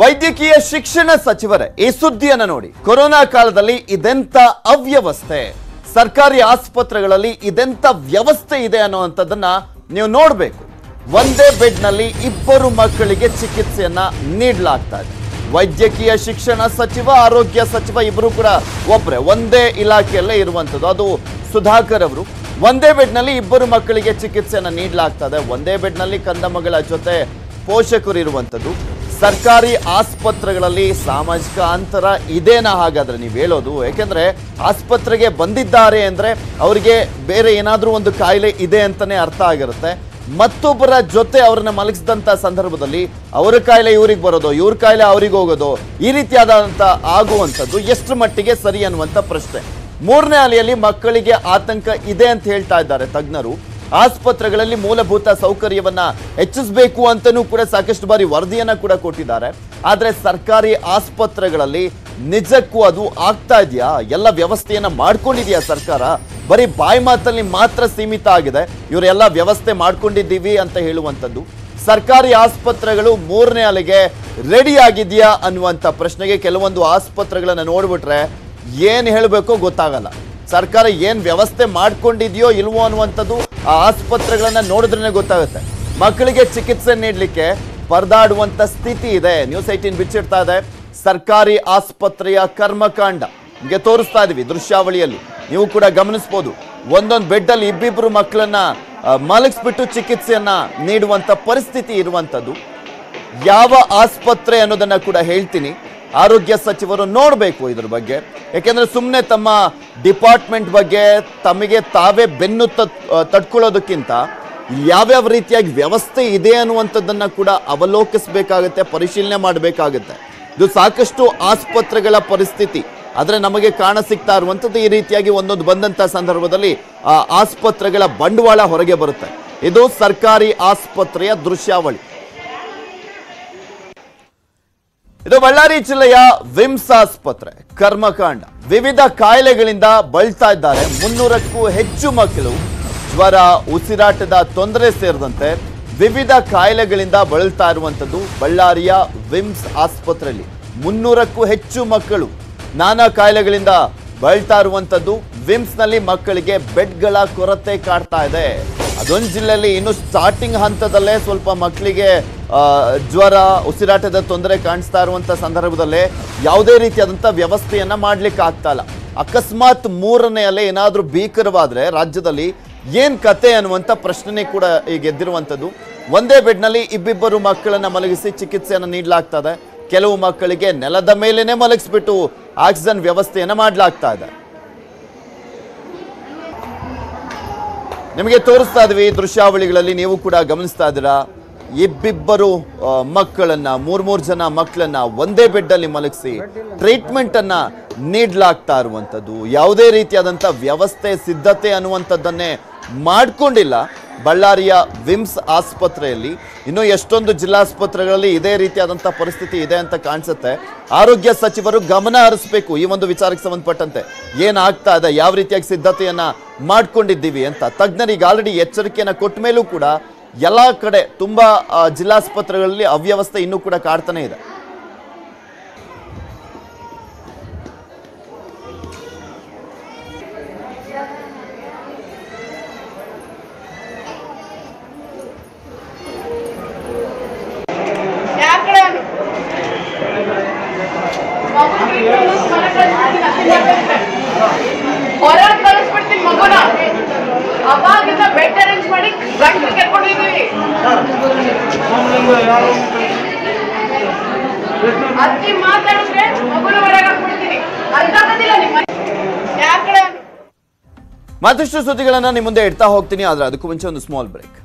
ವೈದ್ಯಕೀಯ ಶಿಕ್ಷಣ ಸಚಿವರೇ, ಈ ಸುದ್ದಿಯನ್ನು ನೋಡಿ. ಕೊರೋನಾ ಕಾಲದಲ್ಲಿ ಇದೆಂತ ಅವ್ಯವಸ್ಥೆ? ಸರ್ಕಾರಿ ಆಸ್ಪತ್ರೆಗಳಲ್ಲಿ ಇದೆಂತ ವ್ಯವಸ್ಥೆ ಇದೆ ಅನ್ನುವಂಥದ್ದನ್ನ ನೀವು ನೋಡಬೇಕು. ಒಂದೇ ಬೆಡ್ನಲ್ಲಿ ಇಬ್ಬರು ಮಕ್ಕಳಿಗೆ ಚಿಕಿತ್ಸೆಯನ್ನ ನೀಡಲಾಗ್ತಾ ಇದೆ. ವೈದ್ಯಕೀಯ ಶಿಕ್ಷಣ ಸಚಿವ, ಆರೋಗ್ಯ ಸಚಿವ ಇಬ್ಬರು ಕೂಡ ಒಬ್ಬರೇ ಒಂದೇ ಇಲಾಖೆಯಲ್ಲೇ ಇರುವಂಥದ್ದು. ಅದು ಸುಧಾಕರ್ ಅವರು. ಒಂದೇ ಬೆಡ್ನಲ್ಲಿ ಇಬ್ಬರು ಮಕ್ಕಳಿಗೆ ಚಿಕಿತ್ಸೆಯನ್ನ ನೀಡಲಾಗ್ತದೆ ಒಂದೇ ಬೆಡ್ನಲ್ಲಿ ಕಂದಮಗಳ ಕಂದ ಮಗಳ ಜೊತೆ ಪೋಷಕರು ಇರುವಂಥದ್ದು. ಸರ್ಕಾರಿ ಆಸ್ಪತ್ರೆಗಳಲ್ಲಿ ಸಾಮಾಜಿಕ ಅಂತರ ಇದೇನಾ ಹಾಗಾದರೆ ನೀವು ಹೇಳೋದು? ಯಾಕೆಂದ್ರೆ ಆಸ್ಪತ್ರೆಗೆ ಬಂದಿದ್ದಾರೆ ಅಂದ್ರೆ ಅವರಿಗೆ ಬೇರೆ ಏನಾದರೂ ಒಂದು ಕಾಯಿಲೆ ಇದೆ ಅಂತಲೇ ಅರ್ಥ ಆಗಿರುತ್ತೆ. ಮತ್ತೊಬ್ಬರ ಜೊತೆ ಅವ್ರನ್ನ ಮಲಗಿಸಿದಂಥ ಸಂದರ್ಭದಲ್ಲಿ ಅವರ ಕಾಯಿಲೆ ಇವ್ರಿಗೆ ಬರೋದು, ಇವ್ರ ಕಾಯಿಲೆ ಅವ್ರಿಗೆ ಹೋಗೋದು, ಈ ರೀತಿಯಾದಂತ ಆಗುವಂಥದ್ದು ಎಷ್ಟು ಮಟ್ಟಿಗೆ ಸರಿ ಅನ್ನುವಂಥ ಪ್ರಶ್ನೆ. ಮೂರನೇ ಅಲೆಯಲ್ಲಿ ಮಕ್ಕಳಿಗೆ ಆತಂಕ ಇದೆ ಅಂತ ಹೇಳ್ತಾ ಇದ್ದಾರೆ ತಜ್ಞರು. ಆಸ್ಪತ್ರೆಗಳಲ್ಲಿ ಮೂಲಭೂತ ಸೌಕರ್ಯವನ್ನ ಹೆಚ್ಚಿಸಬೇಕು ಅಂತಲೂ ಕೂಡ ಸಾಕಷ್ಟು ಬಾರಿ ವರದಿಯನ್ನ ಕೂಡ ಕೊಟ್ಟಿದ್ದಾರೆ. ಆದ್ರೆ ಸರ್ಕಾರಿ ಆಸ್ಪತ್ರೆಗಳಲ್ಲಿ ನಿಜಕ್ಕೂ ಅದು ಆಗ್ತಾ ಇದೆಯಾ? ಎಲ್ಲ ವ್ಯವಸ್ಥೆಯನ್ನ ಮಾಡ್ಕೊಂಡಿದೆಯಾ ಸರ್ಕಾರ? ಬರೀ ಬಾಯಿ ಮಾತಲ್ಲಿ ಮಾತ್ರ ಸೀಮಿತ ಆಗಿದೆ. ಇವರೆಲ್ಲ ವ್ಯವಸ್ಥೆ ಮಾಡ್ಕೊಂಡಿದ್ದೀವಿ ಅಂತ ಹೇಳುವಂಥದ್ದು. ಸರ್ಕಾರಿ ಆಸ್ಪತ್ರೆಗಳು ಮೂರನೇ ಅಲೆಗೆ ರೆಡಿ ಆಗಿದೆಯಾ ಅನ್ನುವಂಥ ಪ್ರಶ್ನೆಗೆ ಕೆಲವೊಂದು ಆಸ್ಪತ್ರೆಗಳನ್ನು ನೋಡಿಬಿಟ್ರೆ ಏನು ಹೇಳಬೇಕೋ ಗೊತ್ತಾಗಲ್ಲ. ಸರ್ಕಾರ ಏನು ವ್ಯವಸ್ಥೆ ಮಾಡ್ಕೊಂಡಿದ್ಯೋ ಇಲ್ವೋ ಅನ್ನುವಂಥದ್ದು ಆ ಆಸ್ಪತ್ರೆಗಳನ್ನು ನೋಡಿದ್ರೇ ಗೊತ್ತಾಗುತ್ತೆ. ಮಕ್ಕಳಿಗೆ ಚಿಕಿತ್ಸೆ ನೀಡಲಿಕ್ಕೆ ಪರದಾಡುವಂತ ಸ್ಥಿತಿ ಇದೆ. ನ್ಯೂಸ್ ಏಯ್ಟೀನ್ ಬಿಚ್ಚಿಡ್ತಾ ಇದೆ. ಸರ್ಕಾರಿ ಆಸ್ಪತ್ರೆಯ ಕರ್ಮಕಾಂಡ. ನಿಮಗೆ ತೋರಿಸ್ತಾ ಇದೀವಿ ದೃಶ್ಯಾವಳಿಯಲ್ಲಿ. ನೀವು ಕೂಡ ಗಮನಿಸ್ಬೋದು. ಒಂದೊಂದು ಬೆಡ್ ಅಲ್ಲಿ ಇಬ್ಬಿಬ್ರು ಮಕ್ಕಳನ್ನ ಮಲಗಿಸ್ಬಿಟ್ಟು ಚಿಕಿತ್ಸೆಯನ್ನ ನೀಡುವಂತ ಪರಿಸ್ಥಿತಿ ಇರುವಂಥದ್ದು. ಯಾವ ಆಸ್ಪತ್ರೆ ಅನ್ನೋದನ್ನ ಕೂಡ ಹೇಳ್ತೀನಿ. ಆರೋಗ್ಯ ಸಚಿವರು ನೋಡಬೇಕು ಇದ್ರ ಬಗ್ಗೆ. ಯಾಕೆಂದ್ರೆ ಸುಮ್ಮನೆ ತಮ್ಮ ಡಿಪಾರ್ಟ್ಮೆಂಟ್ ಬಗ್ಗೆ ತಮಗೆ ತಾವೇ ಬೆನ್ನು ತಟ್ಕೊಳ್ಳೋದಕ್ಕಿಂತ ಯಾವ್ಯಾವ ರೀತಿಯಾಗಿ ವ್ಯವಸ್ಥೆ ಇದೆ ಅನ್ನುವಂಥದ್ದನ್ನು ಕೂಡ ಅವಲೋಕಿಸಬೇಕಾಗುತ್ತೆ, ಪರಿಶೀಲನೆ ಮಾಡಬೇಕಾಗತ್ತೆ. ಇದು ಸಾಕಷ್ಟು ಆಸ್ಪತ್ರೆಗಳ ಪರಿಸ್ಥಿತಿ. ಆದರೆ ನಮಗೆ ಕಾಣ ಸಿಗ್ತಾ ಇರುವಂಥದ್ದು ಈ ರೀತಿಯಾಗಿ ಒಂದೊಂದು ಬಂದಂಥ ಸಂದರ್ಭದಲ್ಲಿ ಆಸ್ಪತ್ರೆಗಳ ಬಂಡವಾಳ ಹೊರಗೆ ಬರುತ್ತೆ. ಇದು ಸರ್ಕಾರಿ ಆಸ್ಪತ್ರೆಯ ದೃಶ್ಯಾವಳಿ. ಇದು ಬಳ್ಳಾರಿ ಜಿಲ್ಲೆಯ ವಿಮ್ಸ್ ಆಸ್ಪತ್ರೆ ಕರ್ಮಕಾಂಡ. ವಿವಿಧ ಕಾಯಿಲೆಗಳಿಂದ ಬಳಲ್ತಾ ಇದ್ದಾರೆ. ಮುನ್ನೂರಕ್ಕೂ ಹೆಚ್ಚು ಮಕ್ಕಳು ಜ್ವರ, ಉಸಿರಾಟದ ತೊಂದರೆ ಸೇರಿದಂತೆ ವಿವಿಧ ಕಾಯಿಲೆಗಳಿಂದ ಬಳಲ್ತಾ ಇರುವಂಥದ್ದು ಬಳ್ಳಾರಿಯ ವಿಮ್ಸ್ ಆಸ್ಪತ್ರೆಯಲ್ಲಿ. ಮುನ್ನೂರಕ್ಕೂ ಹೆಚ್ಚು ಮಕ್ಕಳು ನಾನಾ ಕಾಯಿಲೆಗಳಿಂದ ಬಳಲ್ತಾ ಇರುವಂಥದ್ದು ವಿಮ್ಸ್ನಲ್ಲಿ ಮಕ್ಕಳಿಗೆ ಬೆಡ್ಗಳ ಕೊರತೆ ಕಾಡ್ತಾ ಇದೆ. ಅದೊಂದು ಜಿಲ್ಲೆಯಲ್ಲಿ ಇನ್ನು ಸ್ಟಾರ್ಟಿಂಗ್ ಹಂತದಲ್ಲೇ ಸ್ವಲ್ಪ ಮಕ್ಕಳಿಗೆ ಜ್ವರ, ಉಸಿರಾಟದ ತೊಂದರೆ ಕಾಣಿಸ್ತಾ ಇರುವಂತ ಸಂದರ್ಭದಲ್ಲೇ ಯಾವುದೇ ರೀತಿಯಾದಂಥ ವ್ಯವಸ್ಥೆಯನ್ನ ಮಾಡ್ಲಿಕ್ಕೆ ಆಗ್ತಾ ಇಲ್ಲ. ಅಕಸ್ಮಾತ್ ಮೂರನೇ ಅಲೆ ಏನಾದರೂ ಭೀಕರವಾದ್ರೆ ರಾಜ್ಯದಲ್ಲಿ ಏನ್ ಕತೆ ಅನ್ನುವಂಥ ಪ್ರಶ್ನೆ ಕೂಡ ಈಗ ಎದ್ದಿರುವಂಥದ್ದು ಒಂದೇ ಬೆಡ್ನಲ್ಲಿ ಇಬ್ಬಿಬ್ಬರು ಮಕ್ಕಳನ್ನು ಮಲಗಿಸಿ ಚಿಕಿತ್ಸೆಯನ್ನು ನೀಡಲಾಗ್ತದೆ ಕೆಲವು ಮಕ್ಕಳಿಗೆ ನೆಲದ ಮೇಲೇ ಮಲಗಿಸ್ಬಿಟ್ಟು ಆಕ್ಸಿಜನ್ ವ್ಯವಸ್ಥೆಯನ್ನು ಮಾಡಲಾಗ್ತಾ ಇದೆ. ನಿಮಗೆ ತೋರಿಸ್ತಾ ಇದ್ವಿ ದೃಶ್ಯಾವಳಿಗಳಲ್ಲಿ ನೀವು ಕೂಡ ಗಮನಿಸ್ತಾ ಇದ್ದೀರಾ? ಇಬ್ಬಿಬ್ಬರು ಮಕ್ಕಳನ್ನ ಮೂರು ಮೂರ್ ಜನ ಮಕ್ಕಳನ್ನ ಒಂದೇ ಬೆಡ್ ಅಲ್ಲಿ ಮಲಗಿಸಿ ಟ್ರೀಟ್ಮೆಂಟ್ ಅನ್ನ ನೀಡಲಾಗ್ತಾ ಇರುವಂಥದ್ದು. ಯಾವುದೇ ರೀತಿಯಾದಂಥ ವ್ಯವಸ್ಥೆ, ಸಿದ್ಧತೆ ಅನ್ನುವಂಥದ್ದನ್ನೇ ಮಾಡಿಕೊಂಡಿಲ್ಲ. ಬಳ್ಳಾರಿಯ ವಿಮ್ಸ್ ಆಸ್ಪತ್ರೆಯಲ್ಲಿ ಇನ್ನು ಎಷ್ಟೊಂದು ಜಿಲ್ಲಾಸ್ಪತ್ರೆಗಳಲ್ಲಿ ಇದೇ ರೀತಿಯಾದಂಥ ಪರಿಸ್ಥಿತಿ ಇದೆ ಅಂತ ಕಾಣಿಸುತ್ತೆ. ಆರೋಗ್ಯ ಸಚಿವರು ಗಮನ ಹರಿಸಬೇಕು ಈ ಒಂದು ವಿಚಾರಕ್ಕೆ ಸಂಬಂಧಪಟ್ಟಂತೆ. ಏನಾಗ್ತಾ ಇದೆ? ಯಾವ ರೀತಿಯಾಗಿ ಸಿದ್ಧತೆಯನ್ನು ಮಾಡ್ಕೊಂಡಿದ್ದೀವಿ ಅಂತ. ತಜ್ಞರಿಗೆ ಆಲ್ರೆಡಿ ಎಚ್ಚರಿಕೆಯನ್ನು ಕೊಟ್ಟ ಮೇಲೂ ಕೂಡ ಎಲ್ಲ ಕಡೆ ತುಂಬಾ ಜಿಲ್ಲಾಸ್ಪತ್ರೆಗಳಲ್ಲಿ ಅವ್ಯವಸ್ಥೆ ಇನ್ನೂ ಕೂಡ ಕಾಡ್ತಾನೆ ಇದೆ. ಹೊರಗೆ ಕಳಿಸ್ಬಿಡ್ತೀನಿ ಮಗುನ. ಅವಾಗಿಂದ ಅರೇಂಜ್ ಮಾಡಿ ಗಂಟು ಕರ್ಕೊಂಡಿದೀವಿ. ಅತ್ತಿ ಮಾತಾಡಿದ್ರೆ ಮಗುನ ಹೊರಗೆ ಹಾಕ್ಬಿಡ್ತೀನಿ. ಅರ್ಧಾಗದಿಲ್ಲ ನಿಮ್ಮ ಮತ್ತಷ್ಟು ಸುದ್ದಿಗಳನ್ನ ನಿಮ್ಮ ಮುಂದೆ ಇಡ್ತಾ ಹೋಗ್ತೀನಿ ಆದ್ರೆ ಅದಕ್ಕೂ ಮುಂಚೆ ಒಂದು ಸ್ಮಾಲ್ ಬ್ರೇಕ್